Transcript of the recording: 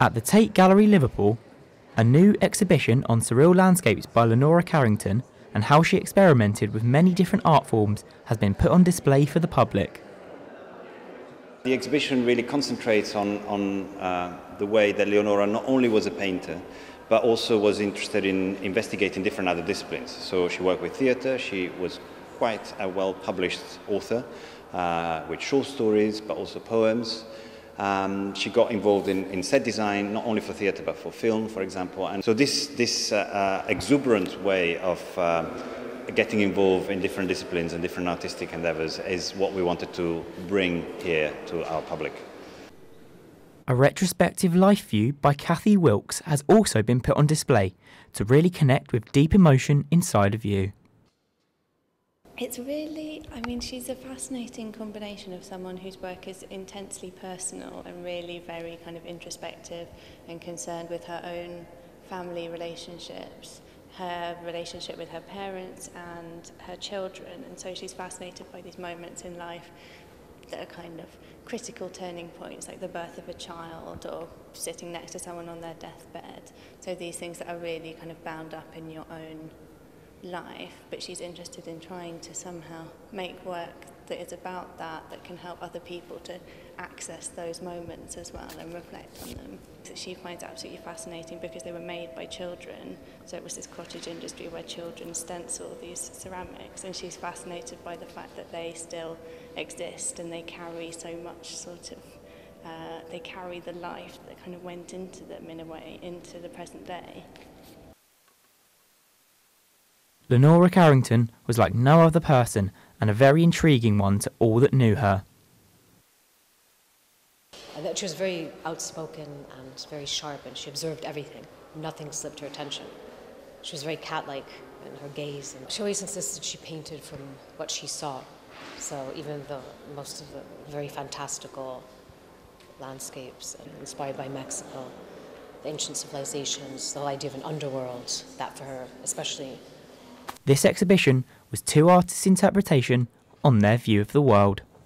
At the Tate Gallery Liverpool, a new exhibition on surreal landscapes by Leonora Carrington and how she experimented with many different art forms has been put on display for the public. The exhibition really concentrates on, on uh, the way that Leonora not only was a painter, but also was interested in investigating different other disciplines. So she worked with theatre, she was quite a well-published author uh, with short stories, but also poems. Um, she got involved in, in set design, not only for theatre, but for film, for example. And so this, this uh, uh, exuberant way of uh, getting involved in different disciplines and different artistic endeavors is what we wanted to bring here to our public. A retrospective life view by Cathy Wilkes has also been put on display to really connect with deep emotion inside of you. It's really, I mean, she's a fascinating combination of someone whose work is intensely personal and really very kind of introspective and concerned with her own family relationships, her relationship with her parents and her children. And so she's fascinated by these moments in life that are kind of critical turning points, like the birth of a child or sitting next to someone on their deathbed. So these things that are really kind of bound up in your own life, but she's interested in trying to somehow make work that is about that, that can help other people to access those moments as well and reflect on them. That she finds absolutely fascinating because they were made by children. So it was this cottage industry where children stencil these ceramics, and she's fascinated by the fact that they still exist and they carry so much sort of. Uh, they carry the life that kind of went into them in a way into the present day. Leonora Carrington was like no other person and a very intriguing one to all that knew her. She was very outspoken and very sharp, and she observed everything. Nothing slipped her attention. She was very cat-like in her gaze, and she always insisted she painted from what she saw. So even the most of the very fantastical landscapes inspired by Mexico, the ancient civilizations, the whole idea of an underworld, that for her especially this exhibition was two artists' interpretation on their view of the world.